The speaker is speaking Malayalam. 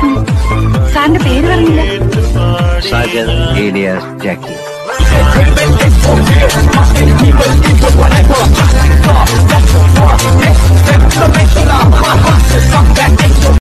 പ്രശ്നം സാറിന്റെ പേര് പറഞ്ഞില്ല. സാഗർ ജാക്കി.